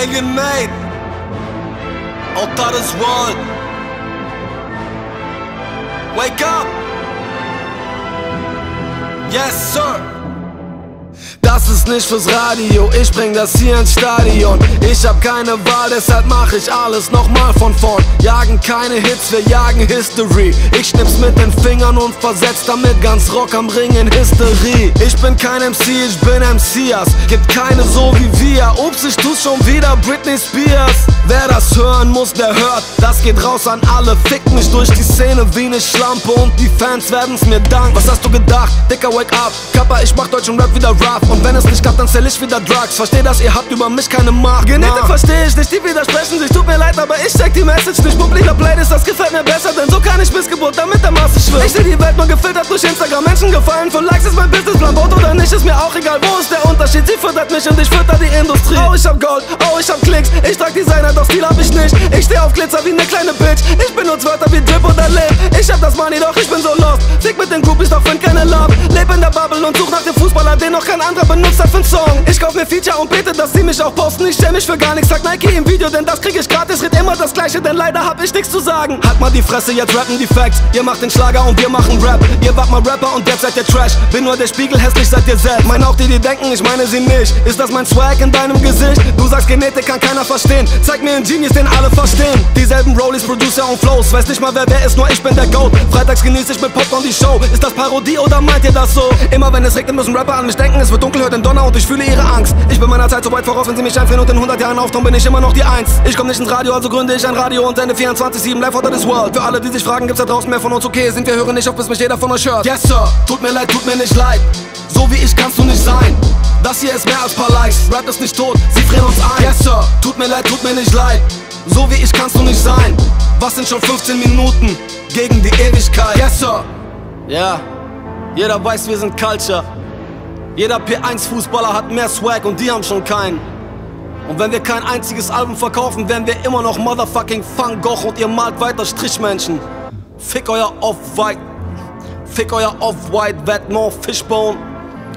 Alien made. Out of this world. Wake up. Yes, sir. Das ist nicht fürs Radio, ich bring das hier ins Stadion. Ich hab keine Wahl, deshalb mach ich alles nochmal von vorn. Jagen keine Hits, wir jagen History. Ich schnips mit den Fingern und versetz damit ganz Rock am Ring in Hysterie. Ich bin kein MC, ich bin MCs. Gibt keine so wie wir. Ups, ich tu's schon wieder, Britney Spears. Wer das hören muss, der hört. Das geht raus an alle. Fick mich durch die Szene wie ne Schlampe und die Fans werden's mir danken. Was hast du gedacht? Dicker, wake up. Kappa, ich mach deutschen Rap wieder rough. Und wenn es nicht klappt, dann zähl ich wieder Drugs. Versteh das, ihr habt über mich keine Macht. Genetik versteh ich nicht, die widersprechen sich. Tut mir leid, aber ich check die Message nicht. Publiker Playlist, das gefällt mir besser, denn so kann ich Missgeburt, damit der Masse schwirrt. Ich seh die Welt nur gefiltert durch Instagram. Menschen gefallen von Likes ist mein Businessplan. Baut oder nicht, ist mir auch egal. Wo ist der Unterschied? Sie füttert mich und ich fütter die Industrie. Oh, ich hab Gold, oh, ich hab Klicks. Ich trag Designer, doch Stil hab ich nicht. Ich steh auf Glitzer wie ne kleine Bitch. Ich benutze Wörter wie Drip oder Lip. Ich hab das Money, doch ich bin so lost. Fick mit den Groupies, doch find keine Love. Leb in der Bubble und such nach dem Fußballer, den noch kein anderer benutzt hat für'n Song. Ich kauf mir Feature und bete, dass sie mich auch posten. Ich stell mich für gar nichts, sag Nike im Video, denn das krieg ich gratis. Red immer das gleiche, denn leider hab ich nichts zu sagen. Halt mal die Fresse, jetzt rappen die Facts. Ihr macht den Schlager und wir machen Rap. Ihr wart mal Rapper und jetzt seid ihr Trash. Bin nur der Spiegel, hässlich seid ihr selbst. Mein auch die, die denken, ich meine sie nicht. Ist das mein Swag in deinem Gesicht? Du sagst Genetik kann keiner verstehen. Zeig mir einen Genius, den alle verstehen. Dieselben Rollies, Producer und Flows. Weiß nicht mal wer wer ist, nur ich bin der Goat. Freitags genieße ich mit Popcorn die Show. Ist das Parodie oder meint ihr das so? Immer wenn es regnet, müssen Rapper an mich denken. Es wird dunkel, hört den Donner und ich fühle ihre Angst. Ich bin meiner Zeit so weit voraus, wenn sie mich einfrieren und in 100 Jahren auftauchen, bin ich immer noch die Eins. Ich komm nicht ins Radio, also gründe ich ein Radio und sende 24-7 live of this world. Für alle, die sich fragen, gibt's da draußen mehr von uns? Okay, sind wir hören nicht auf, bis mich jeder von euch hört. Yes, Sir, tut mir leid, tut mir nicht leid. So wie ich kannst du nicht sein. Das hier ist mehr als paar Likes. Rap ist nicht tot, sie frieren uns ein. Yes, Sir, tut mir leid, tut mir nicht leid. So wie ich kannst du nicht sein. Was sind schon 15 Minuten gegen die Ewigkeit? Yes, Sir. Ja, jeder weiß, wir sind Culture. Jeder P1-Fußballer hat mehr Swag und die haben schon keinen. Und wenn wir kein einziges Album verkaufen, werden wir immer noch Motherfucking Van Gogh und ihr malt weiter Strichmenschen. Fick euer Off-White. Fick euer Off-White Vêtement Fishbone.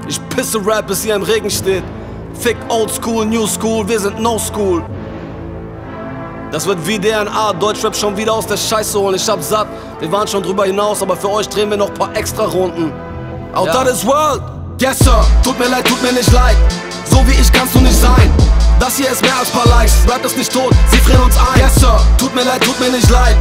Ich pisse Rap, bis ihr im Regen steht. Fick Old School, New School, wir sind No School. Das wird wie DNA, Deutschrap schon wieder aus der Scheiße holen. Ich hab satt, wir waren schon drüber hinaus, aber für euch drehen wir noch paar extra Runden. Out ja. of this world, yes sir, tut mir leid, tut mir nicht leid. So wie ich kannst du nicht sein. Das hier ist mehr als paar Likes, Rap ist nicht tot, sie frieren uns ein. Yes sir, tut mir leid, tut mir nicht leid.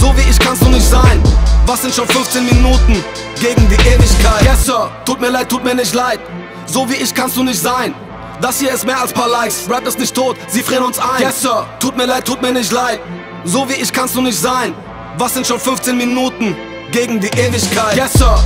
So wie ich kannst du nicht sein. Was sind schon 15 Minuten gegen die Ewigkeit? Yes sir, tut mir leid, tut mir nicht leid. So wie ich kannst du nicht sein. Das hier ist mehr als paar Likes, Rap ist nicht tot, sie frieren uns ein. Yes sir, tut mir leid, tut mir nicht leid. So wie ich kannst du nicht sein. Was sind schon 15 Minuten gegen die Ewigkeit? Yes sir.